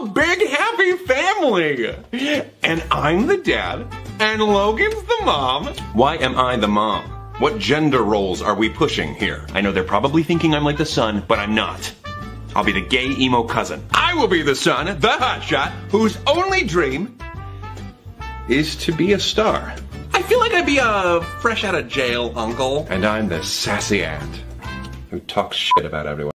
a big happy family. And I'm the dad, and Logan's the mom. Why am I the mom? What gender roles are we pushing here? I know they're probably thinking I'm like the son, but I'm not. I'll be the gay emo cousin. I will be the son, the hotshot, whose only dream is to be a star. I feel like I'd be a fresh out of jail uncle. And I'm the sassy aunt who talks shit about everyone.